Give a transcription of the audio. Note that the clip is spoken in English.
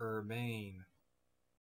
urbane